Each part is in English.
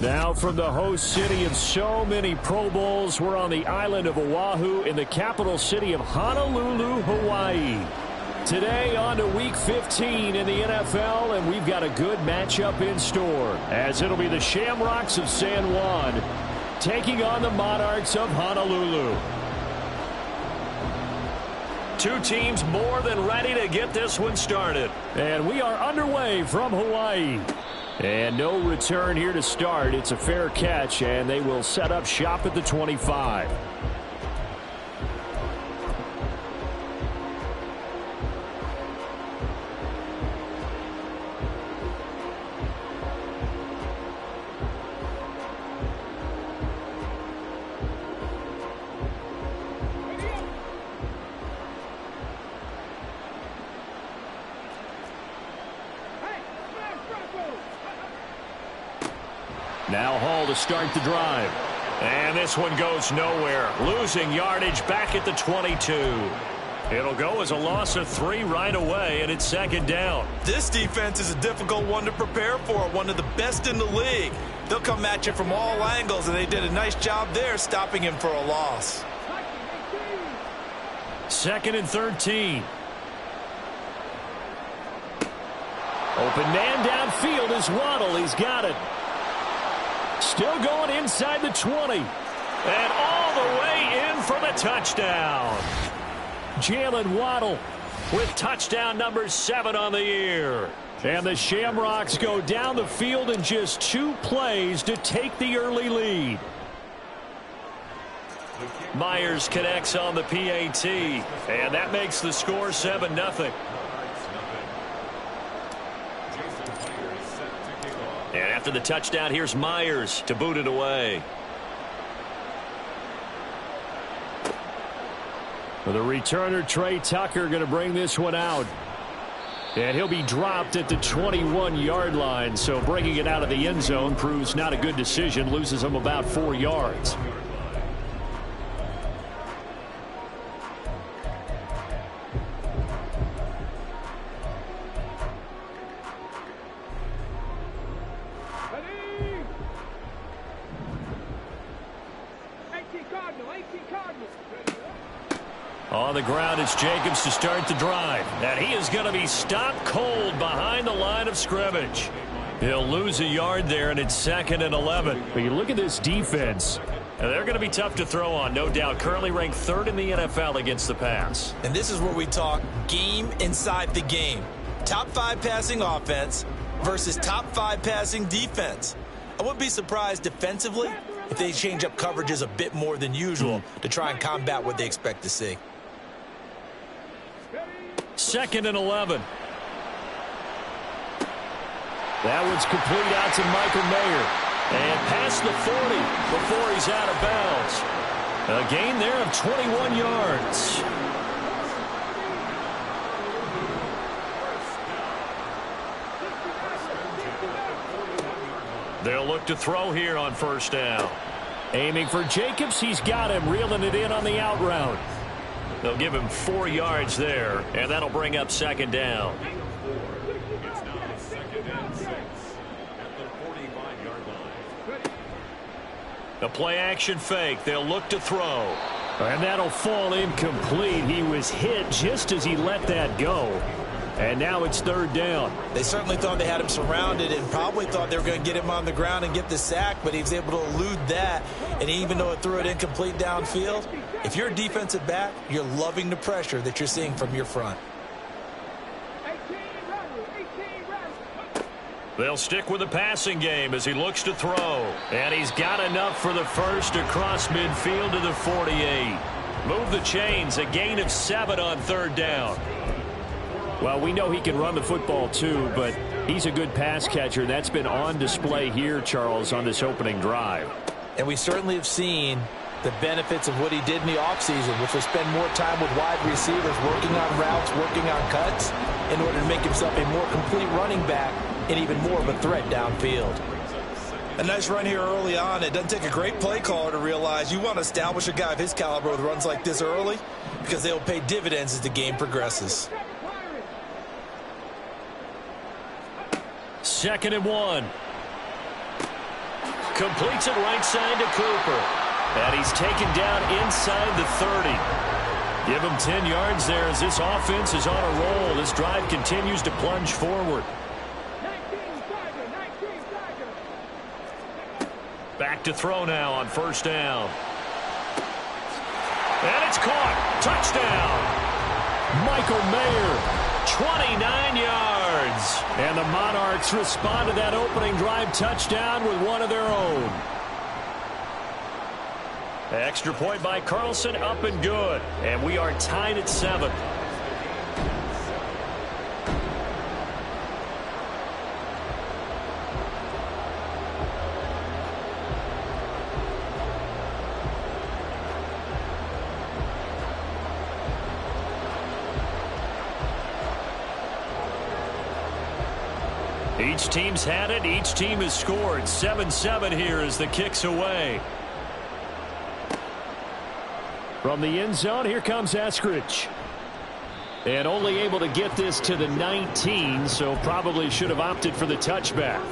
Now from the host city of so many Pro Bowls, we're on the island of Oahu in the capital city of Honolulu, Hawaii. Today on to week 15 in the NFL, and we've got a good matchup in store as it'll be the Shamrocks of San Juan taking on the Monarchs of Honolulu. Two teams more than ready to get this one started. And we are underway from Hawaii. And no return here to start. It's a fair catch, and they will set up shop at the 25. Now Hall to start the drive. And this one goes nowhere. Losing yardage back at the 22. It'll go as a loss of three right away, and it's second down. This defense is a difficult one to prepare for, one of the best in the league. They'll come at you from all angles, and they did a nice job there stopping him for a loss. Second and 13. Open man downfield is Waddle. He's got it. Still going inside the 20. And all the way in for the touchdown. Jalen Waddle with touchdown number seven on the year. And the Shamrocks go down the field in just two plays to take the early lead. Myers connects on the PAT. And that makes the score 7-0. And after the touchdown, here's Myers to boot it away. For the returner, Trey Tucker, going to bring this one out. And he'll be dropped at the 21-yard line, so bringing it out of the end zone proves not a good decision, loses him about four yards. Jacobs to start the drive. And he is going to be stopped cold behind the line of scrimmage. He'll lose a yard there, and it's second and 11. But you look at this defense. And they're going to be tough to throw on, no doubt. Currently ranked third in the NFL against the pass. And this is where we talk game inside the game. Top five passing offense versus top five passing defense. I wouldn't be surprised defensively if they change up coverages a bit more than usual to try and combat what they expect to see. Second and 11. That one's complete out to Michael Mayer. And past the 40 before he's out of bounds. A gain there of 21 yards. They'll look to throw here on first down. Aiming for Jacobs. He's got him, reeling it in on the out route. They'll give him four yards there, and that'll bring up second down. The play action fake. They'll look to throw. And that'll fall incomplete. He was hit just as he let that go. And now it's third down. They certainly thought they had him surrounded and probably thought they were going to get him on the ground and get the sack, but he was able to elude that. And even though it threw it incomplete downfield, if you're a defensive back, you're loving the pressure that you're seeing from your front. They'll stick with the passing game as he looks to throw. And he's got enough for the first across midfield to the 48. Move the chains, a gain of seven on third down. Well, we know he can run the football too, but he's a good pass catcher. That's been on display here, Charles, on this opening drive. And we certainly have seen the benefits of what he did in the offseason, which was spend more time with wide receivers, working on routes, working on cuts, in order to make himself a more complete running back and even more of a threat downfield. A nice run here early on. It doesn't take a great play caller to realize you want to establish a guy of his caliber with runs like this early because they will pay dividends as the game progresses. Second and one. Completes it right side to Cooper. And he's taken down inside the 30. Give him 10 yards there as this offense is on a roll. This drive continues to plunge forward. Back to throw now on first down. And it's caught. Touchdown. Michael Mayer, 29 yards. And the Monarchs respond to that opening drive touchdown with one of their own. Extra point by Carlson, up and good. And we are tied at seven. Each team's had it. Each team has scored. 7-7 here as the kicks away. From the end zone, here comes Eskridge. And only able to get this to the 19, so probably should have opted for the touchback.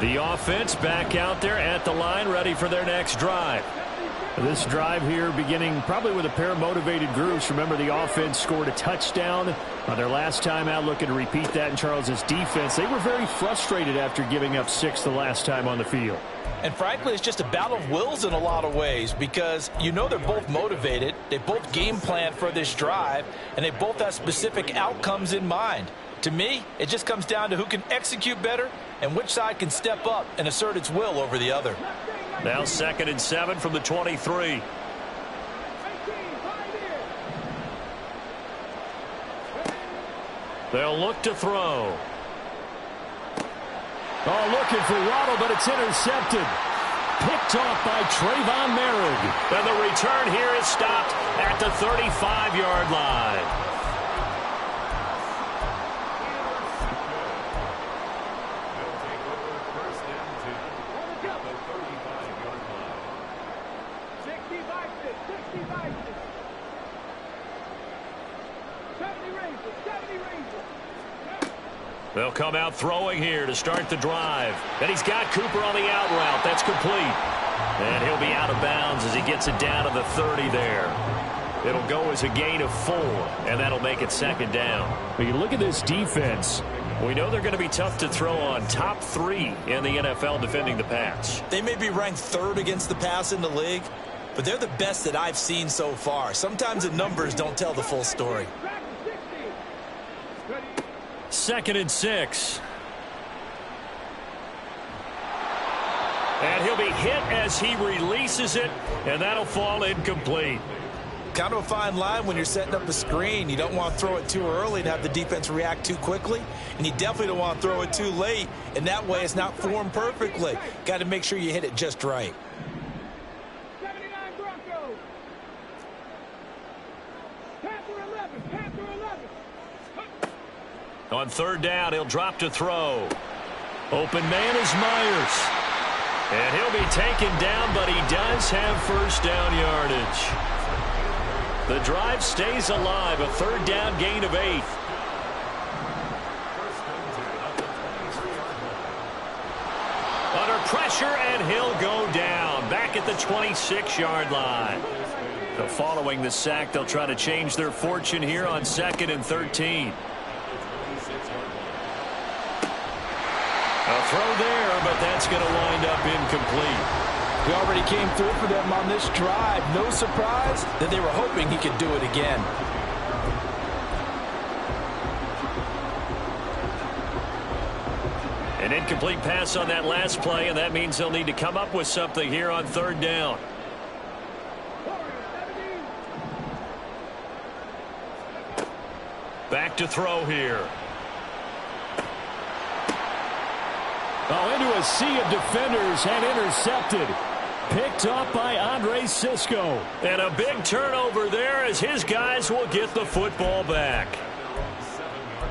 The offense back out there at the line, ready for their next drive. This drive here beginning probably with a pair of motivated groups. Remember the offense scored a touchdown on their last time out looking to repeat that in Charles's defense. They were very frustrated after giving up six the last time on the field. And frankly, it's just a battle of wills in a lot of ways because you know they're both motivated. They both game plan for this drive, and they both have specific outcomes in mind. To me, it just comes down to who can execute better and which side can step up and assert its will over the other. Now second and seven from the 23. They'll look to throw. Oh, looking for Waddle, but it's intercepted. Picked off by Trayvon Merrick. And the return here is stopped at the 35-yard line. They'll come out throwing here to start the drive. And he's got Cooper on the out route. That's complete. And he'll be out of bounds as he gets it down to the 30 there. It'll go as a gain of four, and that'll make it second down. When you look at this defense, we know they're going to be tough to throw on top three in the NFL defending the pass. They may be ranked third against the pass in the league, but they're the best that I've seen so far. Sometimes the numbers don't tell the full story. Second and six. And he'll be hit as he releases it, and that'll fall incomplete. Kind of a fine line when you're setting up a screen. You don't want to throw it too early and have the defense react too quickly. And you definitely don't want to throw it too late. And that way it's not formed perfectly. Got to make sure you hit it just right. On third down, he'll drop to throw. Open man is Myers. And he'll be taken down, but he does have first down yardage. The drive stays alive, a third down gain of eight. Under pressure, and he'll go down. Back at the 26-yard line. Following the sack, they'll try to change their fortune here on second and 13. Throw there, but that's going to wind up incomplete. He already came through for them on this drive. No surprise that they were hoping he could do it again. An incomplete pass on that last play, and that means they'll need to come up with something here on third down. Back to throw here. Oh, into a sea of defenders and intercepted. Picked up by Andre Cisco. And a big turnover there as his guys will get the football back.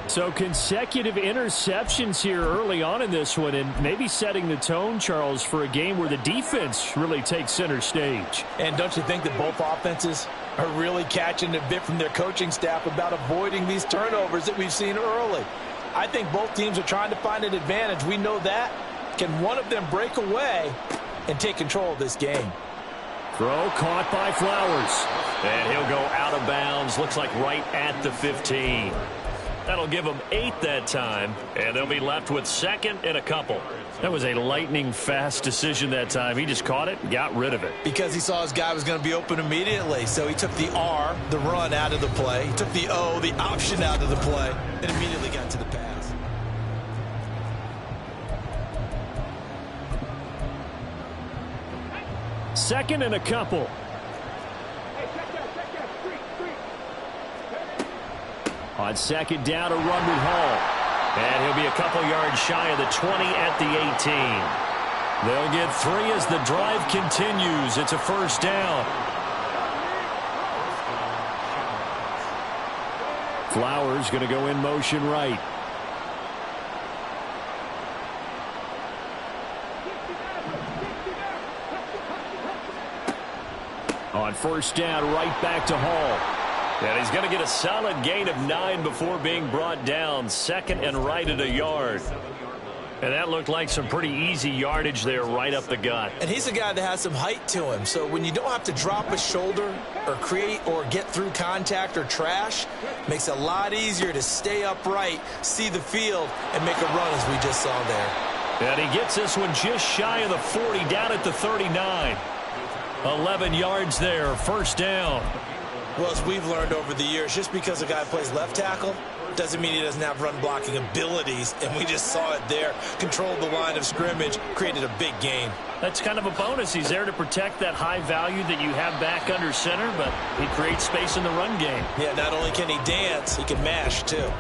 So consecutive interceptions here early on in this one and maybe setting the tone, Charles, for a game where the defense really takes center stage. And don't you think that both offenses are really catching a bit from their coaching staff about avoiding these turnovers that we've seen early? I think both teams are trying to find an advantage. We know that. Can one of them break away and take control of this game? Throw caught by Flowers. And he'll go out of bounds. Looks like right at the 15. That'll give them eight that time, and they'll be left with second and a couple. That was a lightning-fast decision that time. He just caught it and got rid of it. Because he saw his guy was going to be open immediately. So he took the R, the run, out of the play. He took the O, the option out of the play, and immediately got to the Second and a couple. On second down, a run with Hall. And he'll be a couple yards shy of the 20 at the 18. They'll get three as the drive continues. It's a first down. Flowers going to go in motion right. First down, right back to Hall. And he's going to get a solid gain of nine before being brought down. Second and right at a yard. And that looked like some pretty easy yardage there right up the gut. And he's a guy that has some height to him. So when you don't have to drop a shoulder or create or get through contact or trash, makes it a lot easier to stay upright, see the field, and make a run as we just saw there. And he gets this one just shy of the 40, down at the 39. 11 yards there, first down. Well, as we've learned over the years, just because a guy plays left tackle doesn't mean he doesn't have run blocking abilities, and we just saw it there. Controlled the line of scrimmage, created a big gain. That's kind of a bonus. He's there to protect that high value that you have back under center, but he creates space in the run game. Yeah, not only can he dance, he can mash, too.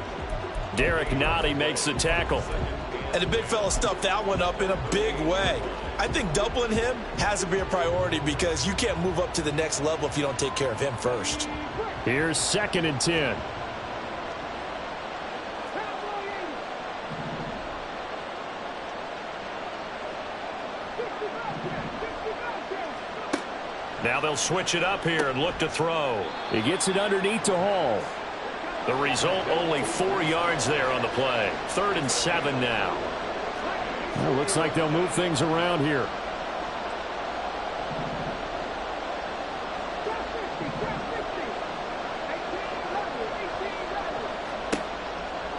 Derrick Nnadi makes the tackle. And the big fella stuffed that one up in a big way. I think doubling him has to be a priority because you can't move up to the next level if you don't take care of him first. Here's second and 10. Now they'll switch it up here and look to throw. He gets it underneath to Hall. The result, only four yards there on the play. Third and seven now. Well, looks like they'll move things around here.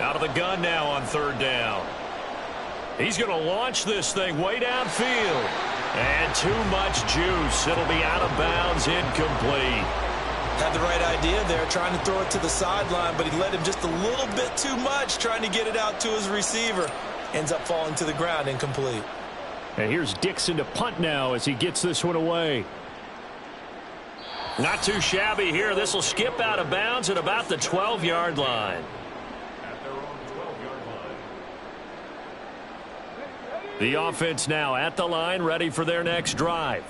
Out of the gun now on third down. He's going to launch this thing way downfield. And too much juice. It'll be out of bounds, incomplete. Had the right idea there, trying to throw it to the sideline, but he let him just a little bit too much, trying to get it out to his receiver. Ends up falling to the ground, incomplete. And here's Dixon to punt now as he gets this one away. Not too shabby here. This will skip out of bounds at about the 12-yard line. The offense now at the line, ready for their next drive.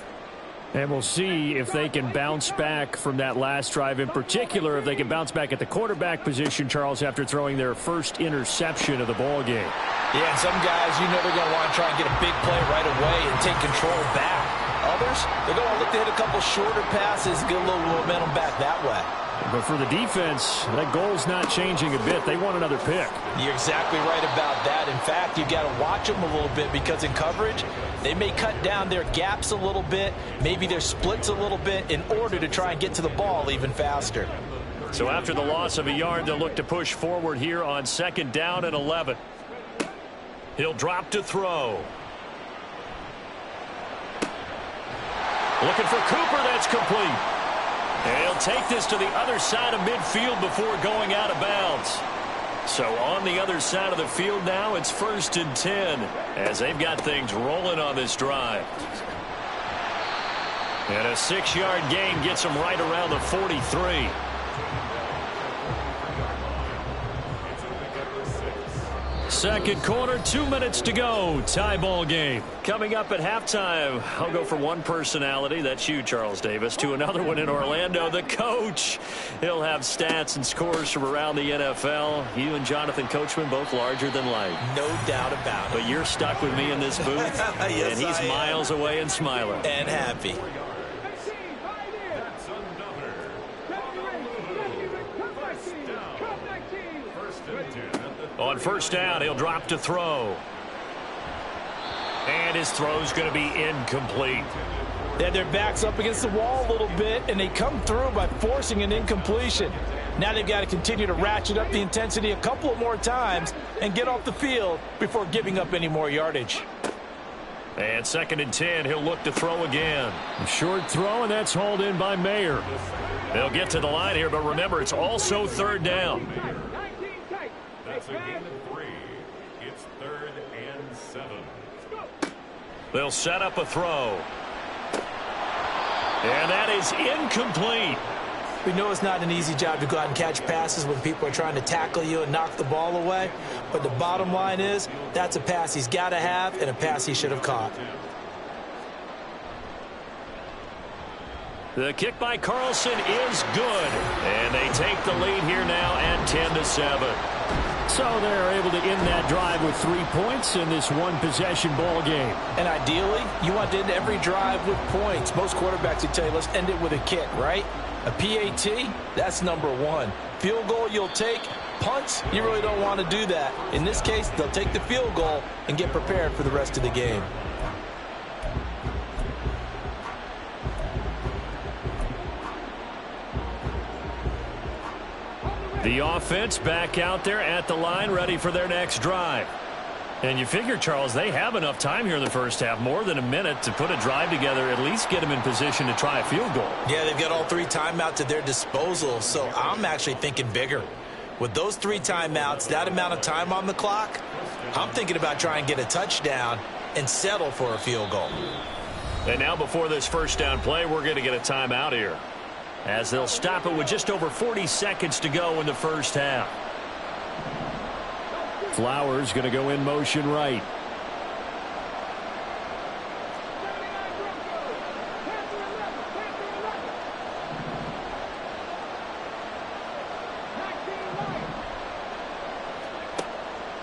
And we'll see if they can bounce back from that last drive in particular, if they can bounce back at the quarterback position, Charles, after throwing their first interception of the ball game. Yeah, and some guys, you know they're going to want to try and get a big play right away and take control back. Others, they're going to look to hit a couple shorter passes, get a little momentum back that way. But for the defense, that goal's not changing a bit. They want another pick. You're exactly right about that. In fact, you've got to watch them a little bit because in coverage, they may cut down their gaps a little bit, maybe their splits a little bit in order to try and get to the ball even faster. So after the loss of a yard, they'll look to push forward here on second down and 11. He'll drop to throw. Looking for Cooper. That's complete. He'll take this to the other side of midfield before going out of bounds. So on the other side of the field now, it's first and 10 as they've got things rolling on this drive. And a six-yard gain gets them right around the 43. Second quarter, two minutes to go. Tie ball game. Coming up at halftime, I'll go from one personality, that's you, Charles Davis, to another one in Orlando, the coach. He'll have stats and scores from around the NFL. You and Jonathan Coachman both larger than life. No doubt about it. But you're stuck with me in this booth, yes, and he's miles away and smiling. And happy. On first down, he'll drop to throw. And his throw's going to be incomplete. They had their backs up against the wall a little bit, and they come through by forcing an incompletion. Now they've got to continue to ratchet up the intensity a couple of more times and get off the field before giving up any more yardage. And second and 10, he'll look to throw again. A short throw, and that's hauled in by Mayer. They'll get to the line here, but remember, it's also third down. That's a gain of three. It's third and seven. They'll set up a throw. And that is incomplete. We know it's not an easy job to go out and catch passes when people are trying to tackle you and knock the ball away. But the bottom line is that's a pass he's got to have and a pass he should have caught. The kick by Carlson is good. And they take the lead here now at 10 to 7. So they're able to end that drive with three points in this one-possession ball game. And ideally, you want to end every drive with points. Most quarterbacks would tell you, let's end it with a kick, right? A PAT, that's number one. Field goal you'll take. Punts, you really don't want to do that. In this case, they'll take the field goal and get prepared for the rest of the game. The offense back out there at the line, ready for their next drive. And you figure, Charles, they have enough time here in the first half, more than a minute to put a drive together, at least get them in position to try a field goal. Yeah, they've got all three timeouts at their disposal, so I'm actually thinking bigger. With those three timeouts, that amount of time on the clock, I'm thinking about trying to get a touchdown and settle for a field goal. And now before this first down play, we're going to get a timeout here as they'll stop it with just over 40 seconds to go in the first half. Flowers going to go in motion right.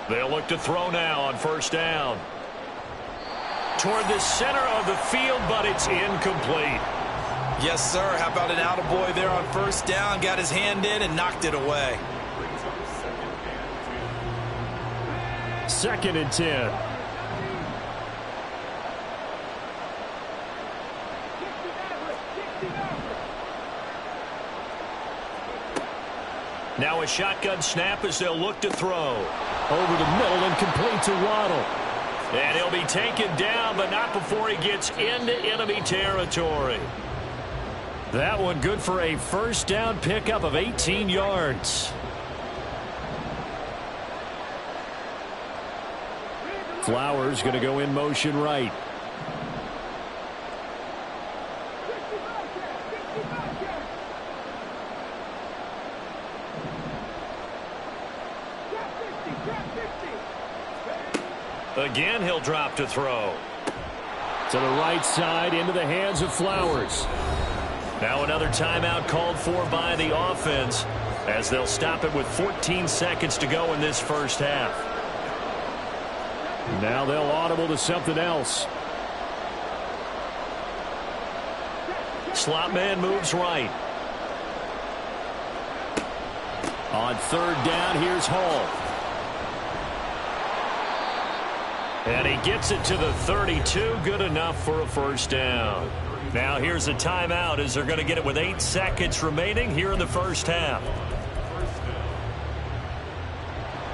They'll look to throw now on first down. Toward the center of the field, but it's incomplete. Yes, sir. How about an out of boy there on first down? Got his hand in and knocked it away. Second and 10. Now a shotgun snap as they'll look to throw. Over the middle and complete to Waddle. And he'll be taken down, but not before he gets into enemy territory. That one good for a first down pickup of 18 yards. Flowers going to go in motion right. Again, he'll drop to throw. To the right side, into the hands of Flowers. Now another timeout called for by the offense as they'll stop it with 14 seconds to go in this first half. Now they'll audible to something else. Slot man moves right. On third down, here's Hall. And he gets it to the 32. Good enough for a first down. Now here's a timeout as they're going to get it with eight seconds remaining here in the first half.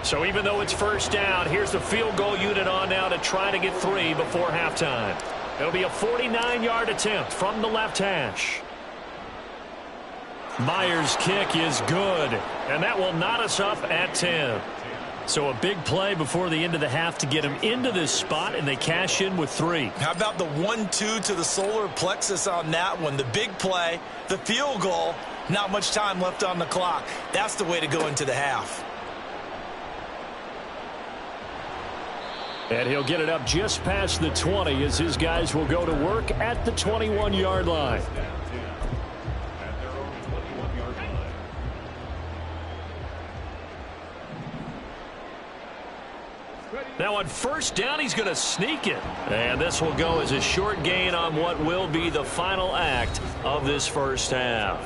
So even though it's first down, here's the field goal unit on now to try to get three before halftime. It'll be a 49-yard attempt from the left hash. Myers' kick is good, and that will knot us up at 10. So a big play before the end of the half to get him into this spot, and they cash in with three. How about the one-two to the solar plexus on that one? The big play, the field goal, not much time left on the clock. That's the way to go into the half. And he'll get it up just past the 20 as his guys will go to work at the 21-yard line. Now on first down, he's going to sneak it. And this will go as a short gain on what will be the final act of this first half.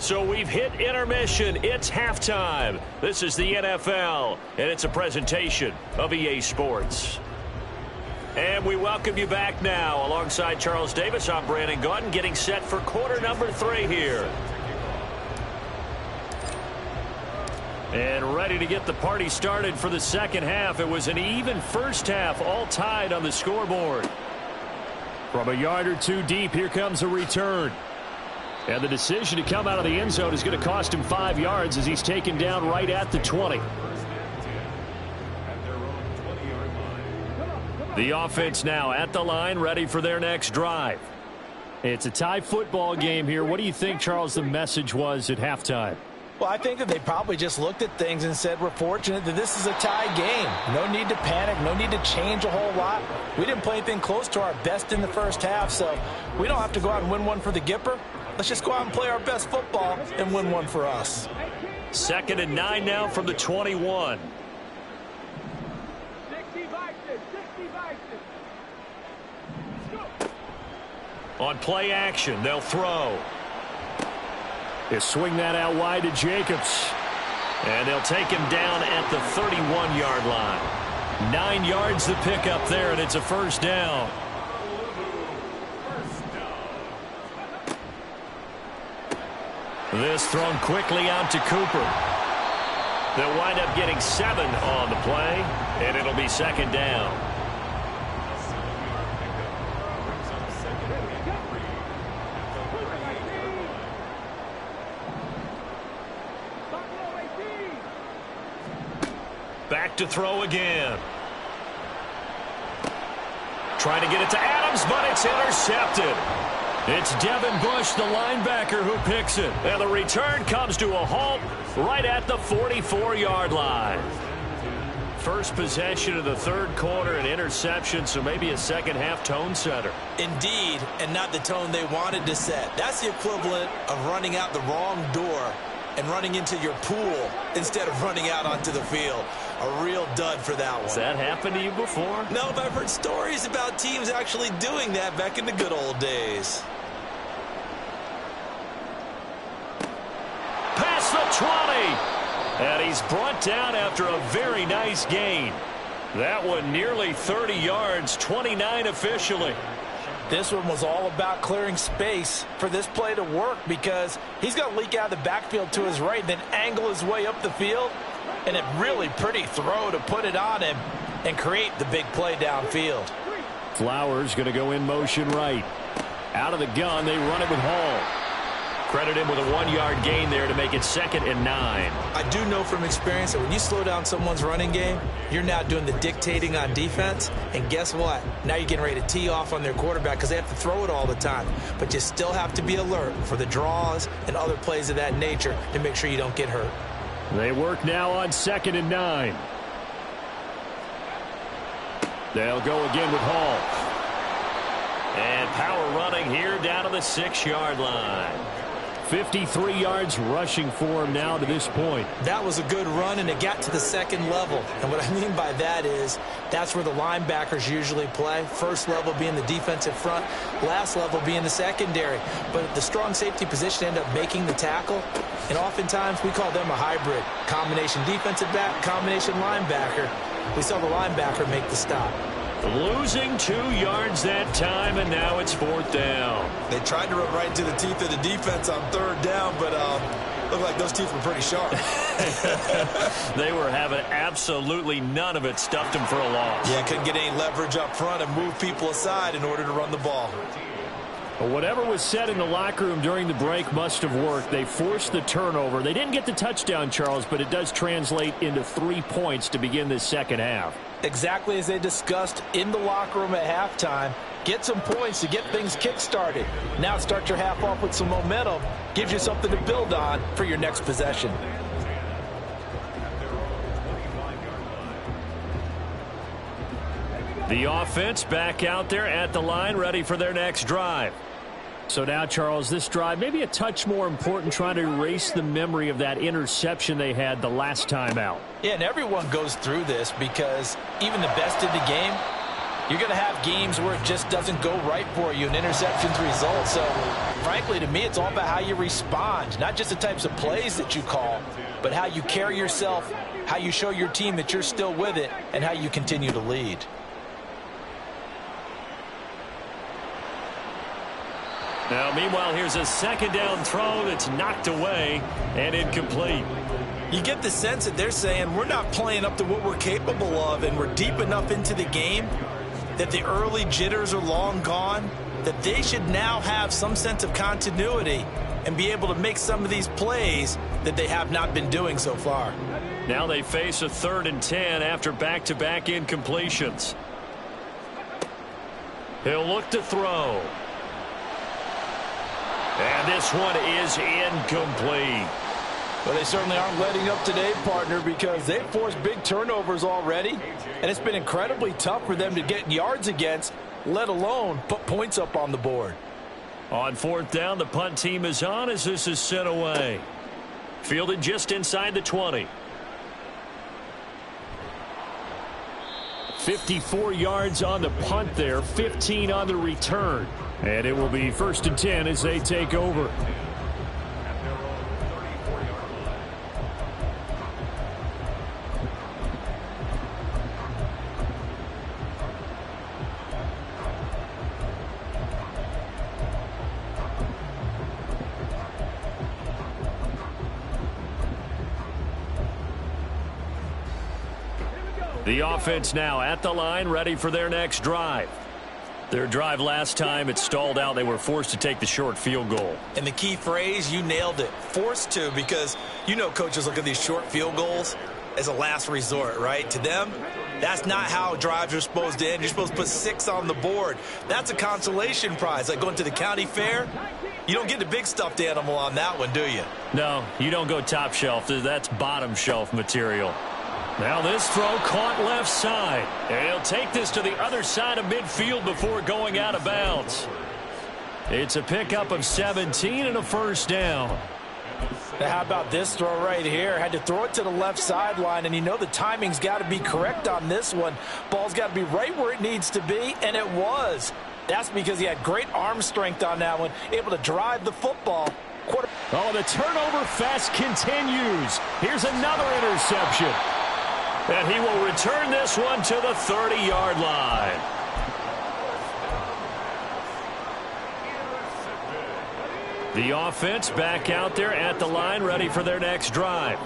So we've hit intermission. It's halftime. This is the NFL, and it's a presentation of EA Sports. And we welcome you back now. Alongside Charles Davis, I'm Brandon Gaudin, getting set for quarter number three here. And ready to get the party started for the second half. It was an even first half, all tied on the scoreboard. From a yard or two deep, here comes a return. And the decision to come out of the end zone is going to cost him five yards as he's taken down right at the 20. The offense now at the line, ready for their next drive. It's a tie football game here. What do you think, Charles, the message was at halftime? Well, I think that they probably just looked at things and said, we're fortunate that this is a tie game. No need to panic. No need to change a whole lot. We didn't play anything close to our best in the first half, so we don't have to go out and win one for the Gipper. Let's just go out and play our best football and win one for us. Second and nine now from the 21. On play action, they'll throw. They swing that out wide to Jacobs. And they'll take him down at the 31-yard line. Nine yards to pick up there, and it's a first down. This thrown quickly out to Cooper. They'll wind up getting seven on the play, and it'll be second down. To throw again. Trying to get it to Adams, but it's intercepted. It's Devin Bush, the linebacker, who picks it. And the return comes to a halt right at the 44-yard line. First possession of the third quarter, an interception, so maybe a second-half tone setter. Indeed, and not the tone they wanted to set. That's the equivalent of running out the wrong door and running into your pool instead of running out onto the field. A real dud for that one. Has that happened to you before? No, but I've heard stories about teams actually doing that back in the good old days. Past the 20. And he's brought down after a very nice gain. That one nearly 30 yards, 29 officially. This one was all about clearing space for this play to work because he's going to leak out of the backfield to his right, then angle his way up the field. And a really pretty throw to put it on him and create the big play downfield. Flowers going to go in motion right. Out of the gun, they run it with Hall. Credit him with a one-yard gain there to make it second and nine. I do know from experience that when you slow down someone's running game, you're now doing the dictating on defense. And guess what? Now you're getting ready to tee off on their quarterback because they have to throw it all the time. But you still have to be alert for the draws and other plays of that nature to make sure you don't get hurt. They work now on second and nine. They'll go again with Hall. And power running here down to the six-yard line. 53 yards rushing for him now to this point. That was a good run, and it got to the second level. And what I mean by that is that's where the linebackers usually play. First level being the defensive front, last level being the secondary. But the strong safety position ended up making the tackle, and oftentimes we call them a hybrid. Combination defensive back, combination linebacker. We saw the linebacker make the stop. Losing two yards that time, and now it's fourth down. They tried to run right into the teeth of the defense on third down, but um, looked like those teeth were pretty sharp. they were having absolutely none of it. Stuffed them for a loss. Yeah, couldn't get any leverage up front and move people aside in order to run the ball. Well, whatever was said in the locker room during the break must have worked. They forced the turnover. They didn't get the touchdown, Charles, but it does translate into three points to begin this second half exactly as they discussed in the locker room at halftime. Get some points to get things kick-started. Now start your half off with some momentum. Gives you something to build on for your next possession. The offense back out there at the line, ready for their next drive. So now, Charles, this drive maybe a touch more important trying to erase the memory of that interception they had the last time out. Yeah, and everyone goes through this because even the best in the game, You're going to have games where it just doesn't go right for you and interceptions result. So, frankly, to me, it's all about how you respond, not just the types of plays that you call, but how you carry yourself, how you show your team that you're still with it, and how you continue to lead. Now, meanwhile, here's a second down throw that's knocked away and incomplete. You get the sense that they're saying we're not playing up to what we're capable of and we're deep enough into the game that the early jitters are long gone, that they should now have some sense of continuity and be able to make some of these plays that they have not been doing so far. Now they face a third and 10 after back-to-back -back incompletions. He'll look to throw. And this one is incomplete. Well, they certainly aren't letting up today, partner, because they've forced big turnovers already, and it's been incredibly tough for them to get yards against, let alone put points up on the board. On fourth down, the punt team is on as this is sent away. Fielded just inside the 20. 54 yards on the punt there, 15 on the return. And it will be first and 10 as they take over. The offense now at the line, ready for their next drive. Their drive last time, it stalled out. They were forced to take the short field goal. And the key phrase, you nailed it, forced to, because you know coaches look at these short field goals as a last resort, right? To them, that's not how drives are supposed to end. You're supposed to put six on the board. That's a consolation prize. Like going to the county fair, you don't get the big stuffed animal on that one, do you? No, you don't go top shelf. That's bottom shelf material. Now this throw caught left side. And he'll take this to the other side of midfield before going out of bounds. It's a pickup of 17 and a first down. Now how about this throw right here? Had to throw it to the left sideline, and you know the timing's got to be correct on this one. Ball's got to be right where it needs to be, and it was. That's because he had great arm strength on that one, able to drive the football. Quarter oh, the turnover fest continues. Here's another interception. And he will return this one to the 30-yard line. The offense back out there at the line, ready for their next drive.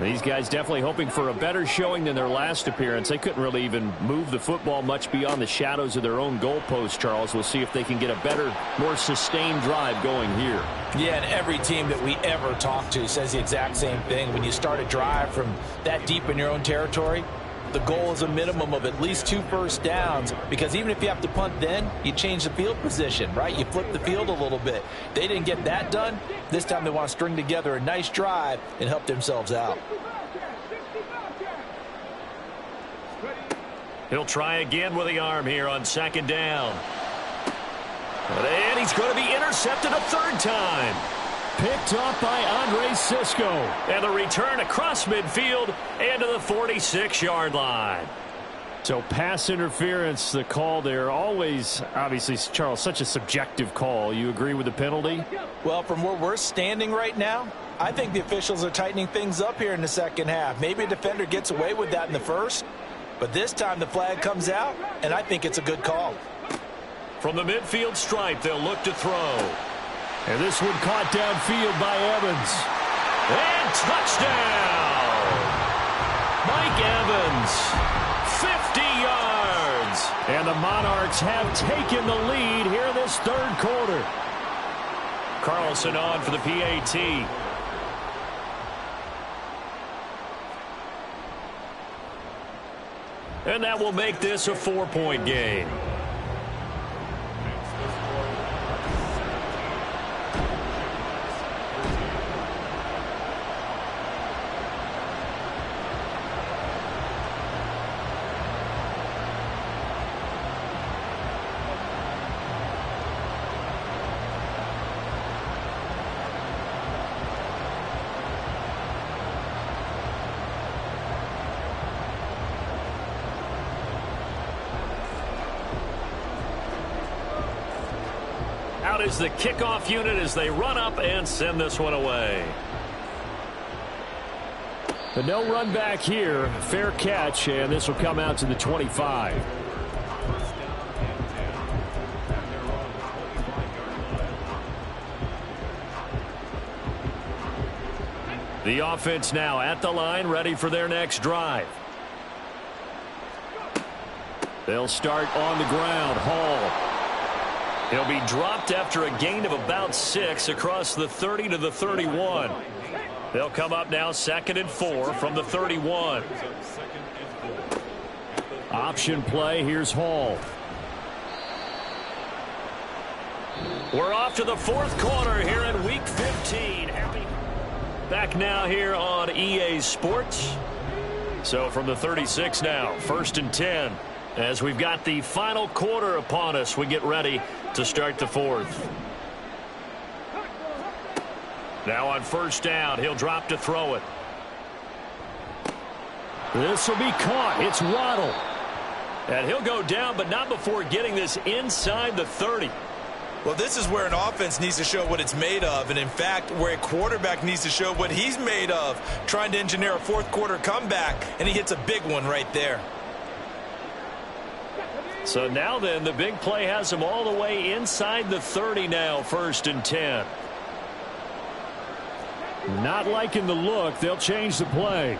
These guys definitely hoping for a better showing than their last appearance. They couldn't really even move the football much beyond the shadows of their own goalpost, Charles. We'll see if they can get a better, more sustained drive going here. Yeah, and every team that we ever talk to says the exact same thing. When you start a drive from that deep in your own territory, the goal is a minimum of at least two first downs because even if you have to punt then, you change the field position, right? You flip the field a little bit. They didn't get that done. This time they want to string together a nice drive and help themselves out. He'll try again with the arm here on second down. And he's going to be intercepted a third time. Picked off by Andre Cisco. And the return across midfield and to the 46-yard line. So pass interference, the call there, always, obviously, Charles, such a subjective call. You agree with the penalty? Well, from where we're standing right now, I think the officials are tightening things up here in the second half. Maybe a defender gets away with that in the first, but this time the flag comes out, and I think it's a good call. From the midfield stripe, they'll look to throw. And this one caught downfield by Evans. And touchdown! Mike Evans, 50 yards. And the Monarchs have taken the lead here in this third quarter. Carlson on for the PAT. And that will make this a four-point game. Out is the kickoff unit as they run up and send this one away. But no run back here. Fair catch, and this will come out to the 25. The offense now at the line, ready for their next drive. They'll start on the ground. Hall. He'll be dropped after a gain of about six across the 30 to the 31. They'll come up now second and four from the 31. Option play. Here's Hall. We're off to the fourth quarter here in Week 15. Back now here on EA Sports. So from the 36 now, first and 10. As we've got the final quarter upon us, we get ready to start the fourth. Now on first down, he'll drop to throw it. This will be caught. It's Waddle. And he'll go down, but not before getting this inside the 30. Well, this is where an offense needs to show what it's made of, and in fact, where a quarterback needs to show what he's made of, trying to engineer a fourth quarter comeback, and he hits a big one right there. So now then, the big play has him all the way inside the 30 now, first and 10. Not liking the look. They'll change the play.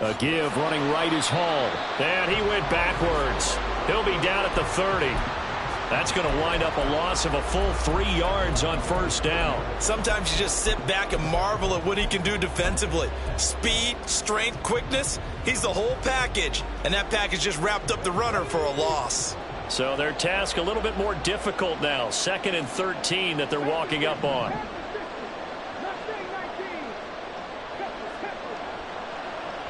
A give running right is Hall. And he went backwards. He'll be down at the 30. That's going to wind up a loss of a full three yards on first down. Sometimes you just sit back and marvel at what he can do defensively. Speed, strength, quickness, he's the whole package. And that package just wrapped up the runner for a loss. So their task a little bit more difficult now. Second and 13 that they're walking up on.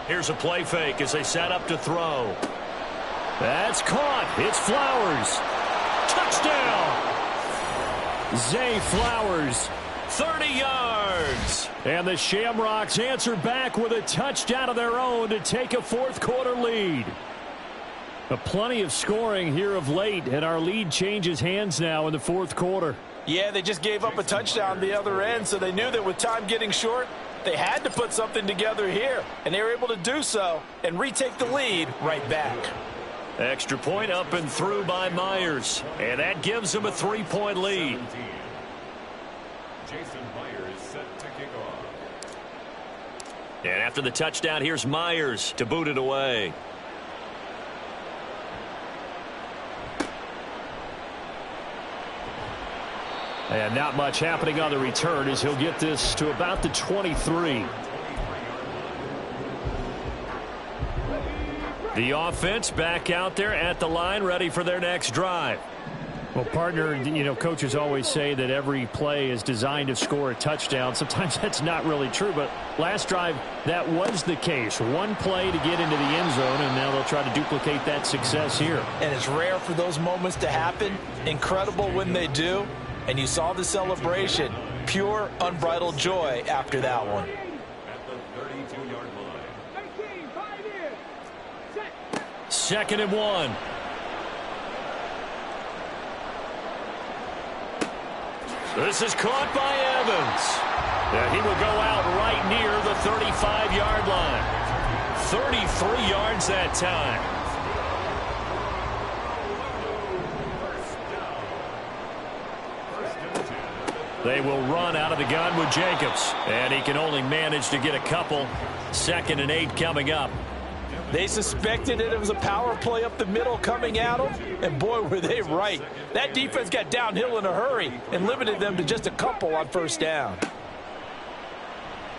Here's a play fake as they set up to throw. That's caught. It's Flowers. Touchdown. Zay Flowers. 30 yards. And the Shamrocks answer back with a touchdown of their own to take a fourth quarter lead. A plenty of scoring here of late, and our lead changes hands now in the fourth quarter. Yeah, they just gave up a touchdown the other end, so they knew that with time getting short, they had to put something together here, and they were able to do so and retake the lead right back. Extra point up and through by Myers, and that gives him a three-point lead. Jason Myers set to kick off. And after the touchdown, here's Myers to boot it away. And not much happening on the return as he'll get this to about the 23. The offense back out there at the line ready for their next drive. Well, partner, you know, coaches always say that every play is designed to score a touchdown. Sometimes that's not really true, but last drive, that was the case. One play to get into the end zone, and now they'll try to duplicate that success here. And it's rare for those moments to happen. Incredible when they do. And you saw the celebration. Pure, unbridled joy after that one. At the 32-yard line. Second and one. This is caught by Evans. And he will go out right near the 35-yard line. 33 yards that time. They will run out of the gun with Jacobs. And he can only manage to get a couple. Second and eight coming up. They suspected that it was a power play up the middle coming at them, and boy, were they right. That defense got downhill in a hurry and limited them to just a couple on first down.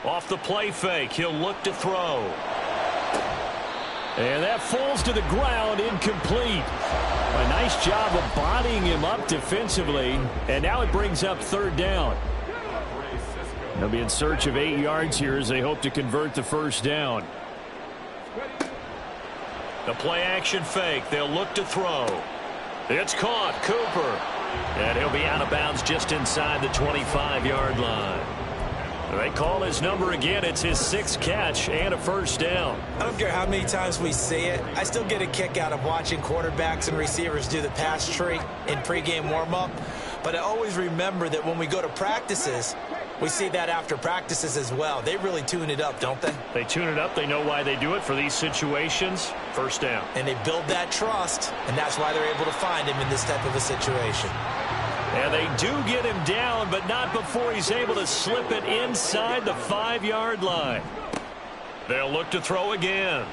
Off the play fake, he'll look to throw. And that falls to the ground incomplete. A nice job of bodying him up defensively, and now it brings up third down. They'll be in search of eight yards here as they hope to convert the first down. The play action fake. They'll look to throw. It's caught. Cooper. And he'll be out of bounds just inside the 25-yard line. They call his number again. It's his sixth catch and a first down. I don't care how many times we see it. I still get a kick out of watching quarterbacks and receivers do the pass tree in pregame warm-up. But I always remember that when we go to practices, we see that after practices as well. They really tune it up, don't they? They tune it up. They know why they do it for these situations. First down. And they build that trust, and that's why they're able to find him in this type of a situation. And they do get him down, but not before he's able to slip it inside the five-yard line. They'll look to throw again.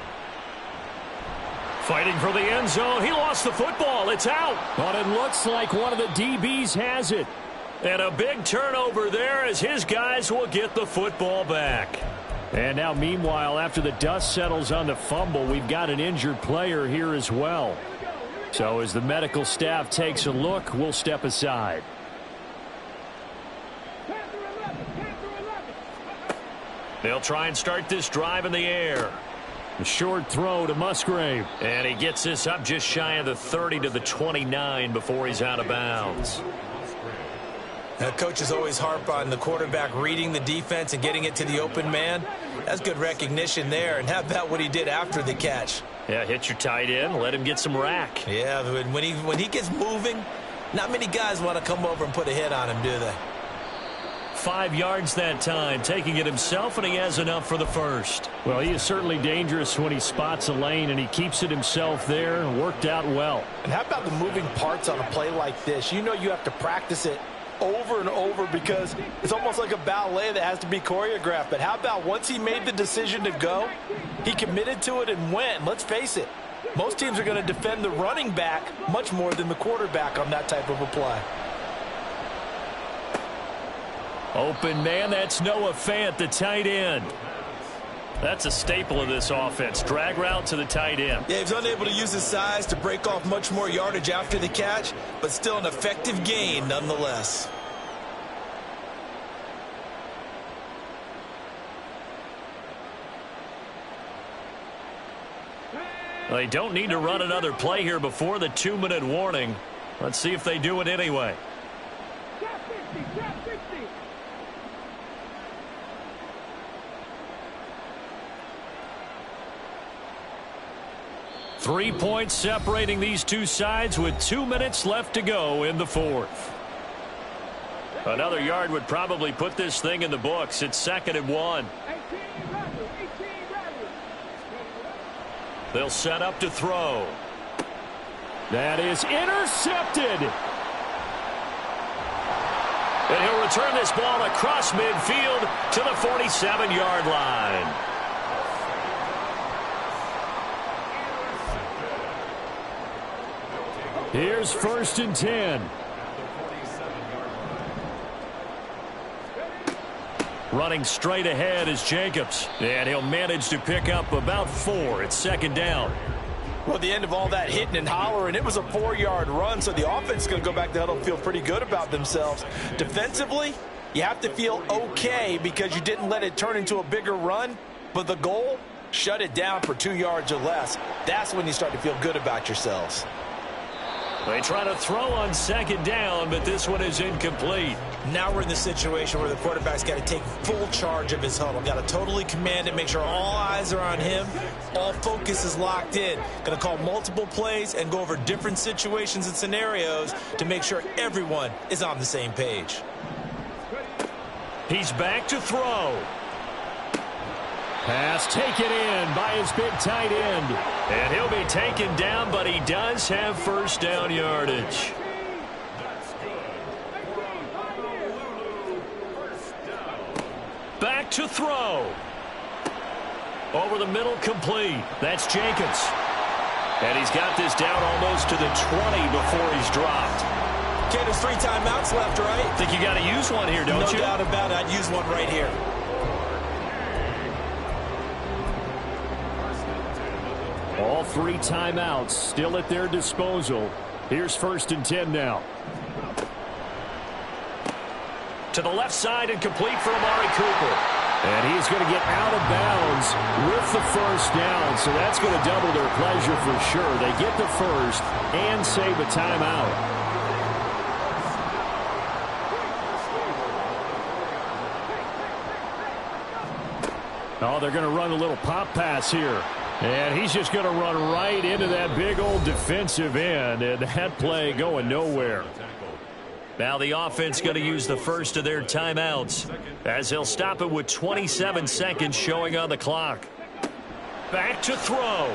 Fighting for the end zone. He lost the football. It's out. But it looks like one of the DBs has it. And a big turnover there as his guys will get the football back. And now, meanwhile, after the dust settles on the fumble, we've got an injured player here as well. So as the medical staff takes a look, we'll step aside. They'll try and start this drive in the air. A short throw to Musgrave. And he gets this up just shy of the 30 to the 29 before he's out of bounds. Now, coaches always harp on the quarterback reading the defense and getting it to the open man. That's good recognition there. And how about what he did after the catch? Yeah, hit your tight end, let him get some rack. Yeah, when he when he gets moving, not many guys want to come over and put a hit on him, do they? Five yards that time, taking it himself, and he has enough for the first. Well, he is certainly dangerous when he spots a lane, and he keeps it himself there. Worked out well. And how about the moving parts on a play like this? You know you have to practice it over and over because it's almost like a ballet that has to be choreographed. But how about once he made the decision to go, he committed to it and went. Let's face it, most teams are going to defend the running back much more than the quarterback on that type of a play. Open man, that's Noah Fant, the tight end. That's a staple of this offense. Drag route to the tight end. Yeah, he's unable to use his size to break off much more yardage after the catch, but still an effective gain nonetheless. They don't need to run another play here before the two-minute warning. Let's see if they do it anyway. Three points separating these two sides with two minutes left to go in the fourth. Another yard would probably put this thing in the books. It's second and one. They'll set up to throw. That is intercepted. And he'll return this ball across midfield to the 47-yard line. Here's first and 10. Running straight ahead is Jacobs. And he'll manage to pick up about four. It's second down. Well, the end of all that hitting and hollering, it was a four-yard run, so the offense is going to go back to huddle feel pretty good about themselves. Defensively, you have to feel okay because you didn't let it turn into a bigger run, but the goal, shut it down for two yards or less. That's when you start to feel good about yourselves. They try to throw on second down, but this one is incomplete. Now we're in the situation where the quarterback's got to take full charge of his huddle. Got to totally command it, make sure all eyes are on him. All focus is locked in. Going to call multiple plays and go over different situations and scenarios to make sure everyone is on the same page. He's back to throw. Pass taken in by his big tight end. And he'll be taken down, but he does have first down yardage. Back to throw. Over the middle, complete. That's Jenkins. And he's got this down almost to the 20 before he's dropped. Okay, there's three timeouts left, right? Think you got to use one here, don't no you? No doubt about it. I'd use one right here. Three timeouts still at their disposal. Here's first and 10 now. To the left side and complete for Amari Cooper. And he's going to get out of bounds with the first down. So that's going to double their pleasure for sure. They get the first and save a timeout. Oh, they're going to run a little pop pass here. And he's just going to run right into that big old defensive end. And that play going nowhere. Now the offense going to use the first of their timeouts as they'll stop it with 27 seconds showing on the clock. Back to throw.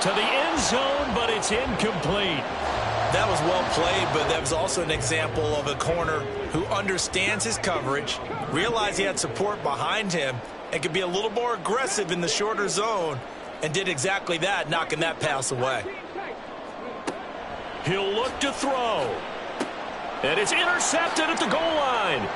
To the end zone, but it's incomplete. That was well played, but that was also an example of a corner who understands his coverage, realized he had support behind him, and could be a little more aggressive in the shorter zone, and did exactly that, knocking that pass away. He'll look to throw. And it's intercepted at the goal line.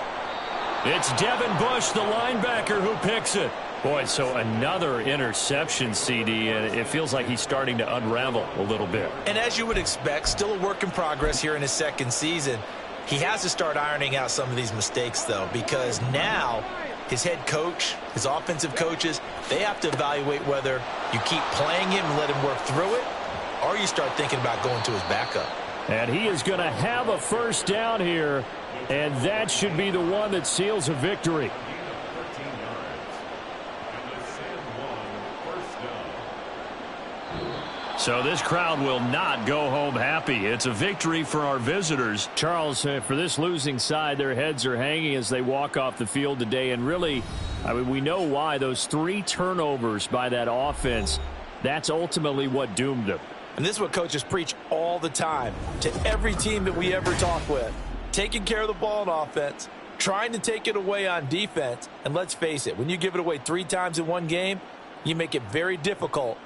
It's Devin Bush, the linebacker, who picks it. Boy, so another interception, CD, and it feels like he's starting to unravel a little bit. And as you would expect, still a work in progress here in his second season. He has to start ironing out some of these mistakes, though, because now his head coach, his offensive coaches, they have to evaluate whether you keep playing him and let him work through it, or you start thinking about going to his backup. And he is going to have a first down here, and that should be the one that seals a victory. So this crowd will not go home happy. It's a victory for our visitors. Charles, uh, for this losing side, their heads are hanging as they walk off the field today. And really, I mean, we know why. Those three turnovers by that offense, that's ultimately what doomed them. And this is what coaches preach all the time to every team that we ever talk with. Taking care of the ball on offense, trying to take it away on defense. And let's face it, when you give it away three times in one game, you make it very difficult